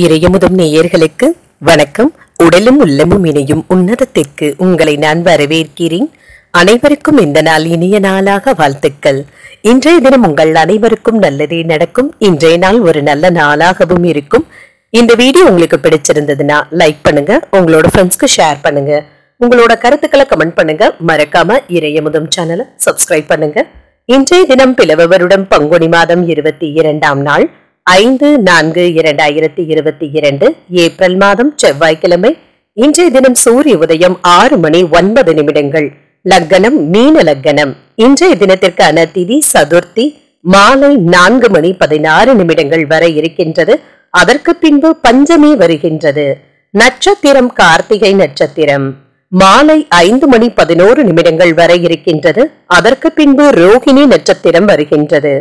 இறையமுதும் நேயர்களுக்கு வணக்கம். உடலும் உள்ளமும் இணையும் உன்னதத்திற்கு உங்களை நான் வரவேற்கிறேன். அனைவருக்கும் இந்த நாள் இனிய நாளாக வாழ்த்துக்கள். இன்றைய தினம் உங்கள் அனைவருக்கும் நல்லதே நடக்கும். இன்றைய நாள் ஒரு நல்ல நாளாகவும் இருக்கும். இந்த வீடியோ உங்களுக்கு பிடிச்சிருந்ததுன்னா லைக் பண்ணுங்க. உங்களோட ஃப்ரெண்ட்ஸ்க்கு ஷேர் பண்ணுங்க. உங்களோட கருத்துக்களை கமெண்ட் பண்ணுங்க. மறக்காம இறையமுதும் சேனலை சப்ஸ்கிரைப் பண்ணுங்க. இன்றைய தினம் பிளவருடன் பங்குனி மாதம் இருபத்தி இரண்டாம் நாள். ஐந்து நான்கு இரண்டாயிரத்தி இருபத்தி இரண்டு ஏப்ரல் மாதம் செவ்வாய்க்கிழமை இன்றைய தினம் சூரிய உதயம் ஆறு மணி ஒன்பது நிமிடங்கள். லக்கணம் மீன லக்கணம். இன்றைய தினத்திற்கான திதி சதுர்த்தி மாலை நான்கு மணி பதினாறு நிமிடங்கள் வரை இருக்கின்றது. அதற்கு பின்பு பஞ்சமி வருகின்றது. நட்சத்திரம் கார்த்திகை நட்சத்திரம். மாலை ஐந்து மணி பதினோரு நிமிடங்கள் வரை இருக்கின்றது. அதற்கு பின்பு ரோகிணி நட்சத்திரம் வருகின்றது.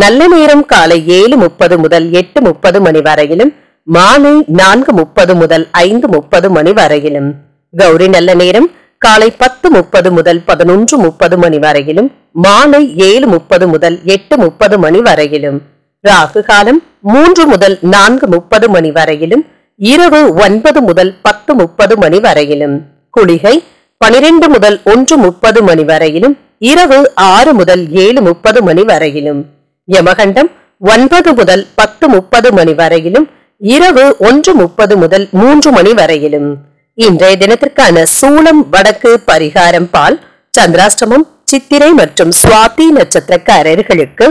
நல்ல நேரம் காலை ஏழு முப்பது முதல் எட்டு முப்பது மணி வரையிலும் மாலை நான்கு முப்பது முதல் ஐந்து முப்பது மணி வரையிலும். கௌரி நல்ல நேரம் காலை பத்து முப்பது முதல் பதினொன்று முப்பது மணி வரையிலும் மாலை ஏழு முப்பது முதல் எட்டு முப்பது மணி வரையிலும். ராகு காலம் மூன்று முதல் நான்கு முப்பது மணி வரையிலும் இரவு ஒன்பது முதல் பத்து முப்பது மணி வரையிலும். குளிகை பனிரெண்டு முதல் ஒன்று முப்பது மணி வரையிலும் இரவு ஆறு முதல் ஏழு முப்பது மணி வரையிலும். யமகண்டம் ஒன்பது முதல் பத்து முப்பது மணி வரையிலும் இரவு ஒன்று முப்பது முதல் மூன்று மணி வரையிலும். இன்றைய தினத்திற்கான சூளம் வடக்கு பரிகாரம் பால் சந்திராஷ்டமம் சித்திரை மற்றும் சுவாதி நட்சத்திரக்காரர்களுக்கு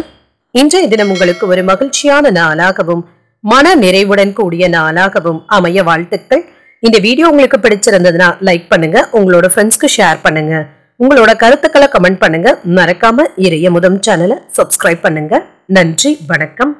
இன்றைய தினம் உங்களுக்கு ஒரு மகிழ்ச்சியான நாளாகவும் மன நிறைவுடன் கூடிய நாளாகவும் அமைய வாழ்த்துக்கள். இந்த வீடியோ உங்களுக்கு பிடிச்சிருந்ததுன்னா லைக் பண்ணுங்க உங்களோட ஃப்ரெண்ட்ஸ்க்கு ஷேர் பண்ணுங்க. உங்களோட கருத்துக்களை கமெண்ட் பண்ணுங்க. மறக்காம இறைய முதம் சேனலை சப்ஸ்கிரைப் பண்ணுங்க. நன்றி வணக்கம்.